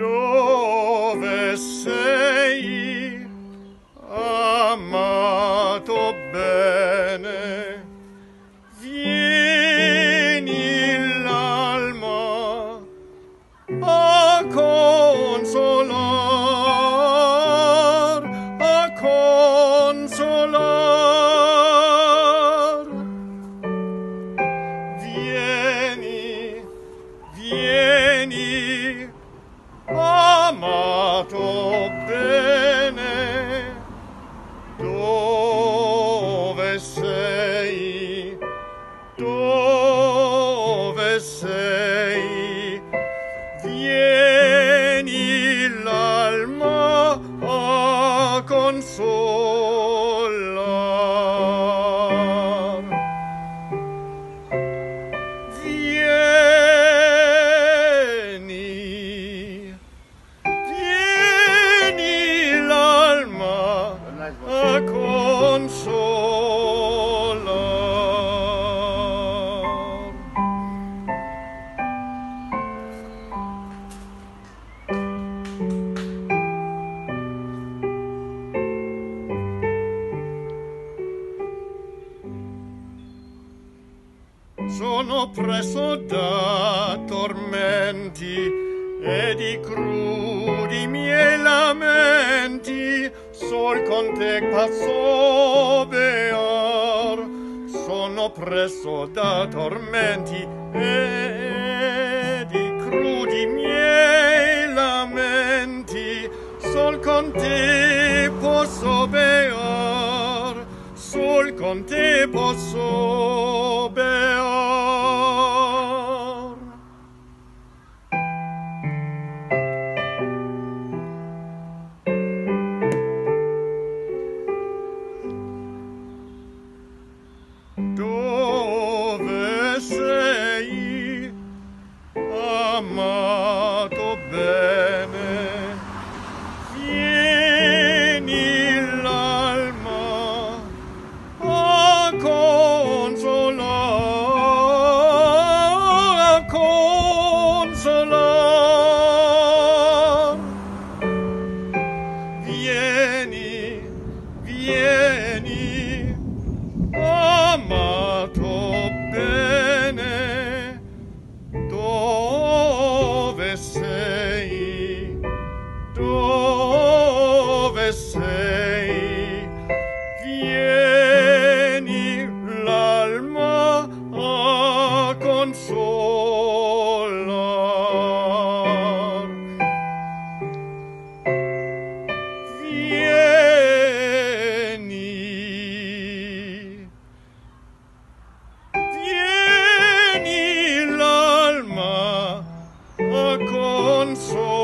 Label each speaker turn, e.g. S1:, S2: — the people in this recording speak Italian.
S1: dove sei amato bene? 念你。Sono preso da tormenti e di crudi miei lamenti sol con te passo bear sono preso da tormenti e di crudi miei lamenti sol con te posso bear sol con te posso God. console.